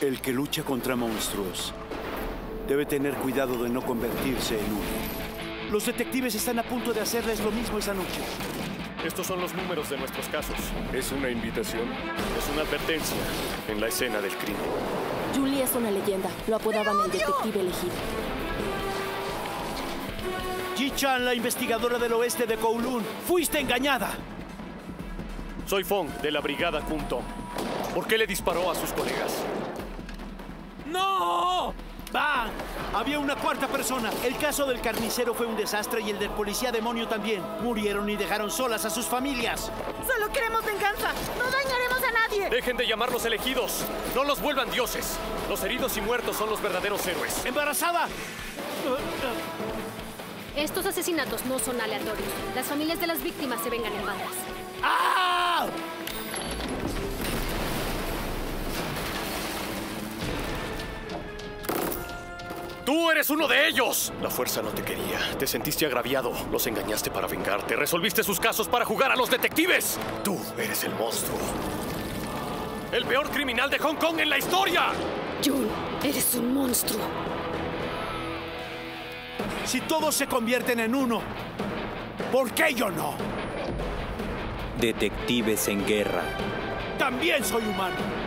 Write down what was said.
El que lucha contra monstruos debe tener cuidado de no convertirse en uno. Los detectives están a punto de hacerles lo mismo esa noche. Estos son los números de nuestros casos. ¿Es una invitación? Es una advertencia en la escena del crimen. Julie es una leyenda. Lo apodaban el detective elegido. Ji-chan, la investigadora del oeste de Kowloon. Fuiste engañada. Soy Fong, de la Brigada Kunto. ¿Por qué le disparó a sus colegas? ¡Bang! Había una cuarta persona. El caso del carnicero fue un desastre y el del policía demonio también. Murieron y dejaron solas a sus familias. Solo queremos venganza. No dañaremos a nadie. Dejen de llamarlos elegidos. No los vuelvan dioses. Los heridos y muertos son los verdaderos héroes. ¡Embarazada! Estos asesinatos no son aleatorios. Las familias de las víctimas se vengan en bandas. ¡Ah! ¡Tú eres uno de ellos! La fuerza no te quería. Te sentiste agraviado. Los engañaste para vengarte. Resolviste sus casos para jugar a los detectives. Tú eres el monstruo. El peor criminal de Hong Kong en la historia. Jun, eres un monstruo. Si todos se convierten en uno, ¿por qué yo no? Detectives en guerra. También soy humano.